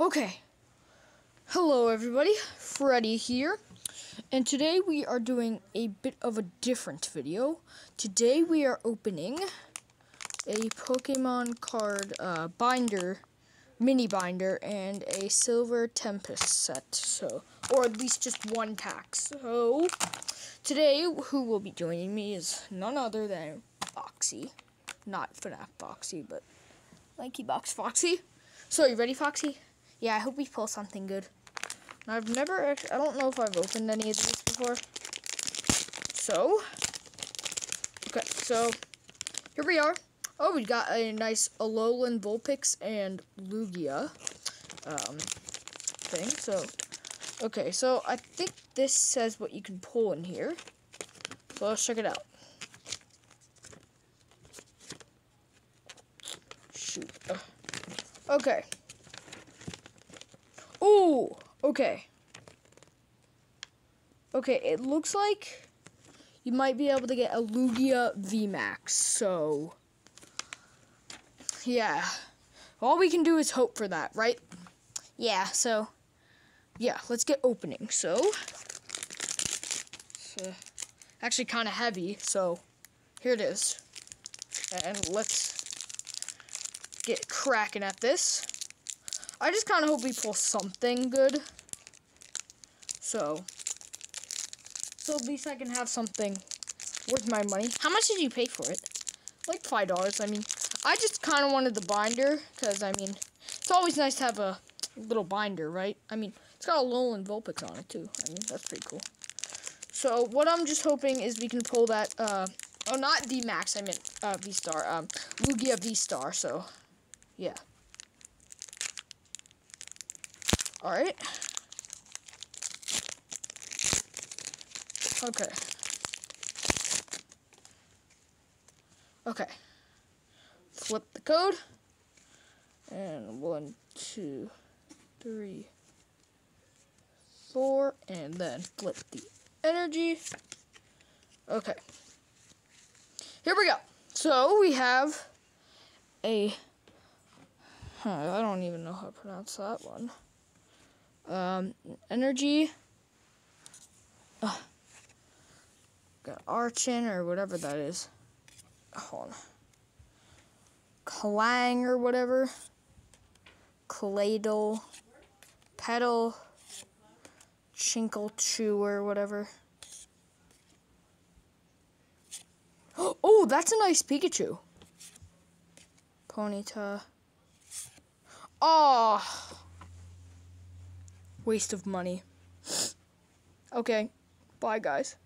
Okay. Hello, everybody. Freddy here. And today we are doing a bit of a different video. Today we are opening a Pokemon card uh, binder, mini binder, and a Silver Tempest set. So, or at least just one pack. So, today who will be joining me is none other than Foxy. Not FNAF Foxy, but Lanky Box Foxy. So, are you ready, Foxy? Yeah, I hope we pull something good. I've never, actually, I don't know if I've opened any of these before. So, okay, so here we are. Oh, we got a nice Alolan Vulpix and Lugia um, thing. So, okay, so I think this says what you can pull in here. So let's check it out. Shoot. Uh, okay. Ooh, okay. Okay, it looks like you might be able to get a Lugia VMAX, so yeah. All we can do is hope for that, right? Yeah, so yeah, let's get opening. So uh, actually kind of heavy, so here it is. And let's get cracking at this. I just kind of hope we pull something good. So, so at least I can have something worth my money. How much did you pay for it? Like $5. I mean, I just kind of wanted the binder because, I mean, it's always nice to have a little binder, right? I mean, it's got a Alolan Vulpix on it, too. I mean, that's pretty cool. So, what I'm just hoping is we can pull that, uh, oh, not V-Max, I meant uh, V-Star, um, Lugia V-Star, so, yeah. Alright. Okay. Okay. Flip the code. And one, two, three, four, and then flip the energy. Okay. Here we go. So we have a. Huh, I don't even know how to pronounce that one um, energy, uh, Archin or whatever that is. Hold on. Clang or whatever. Cladle. Pedal. Chinkle Chew or whatever. Oh, that's a nice Pikachu. Ponyta. Oh. Waste of money. Okay. Bye, guys.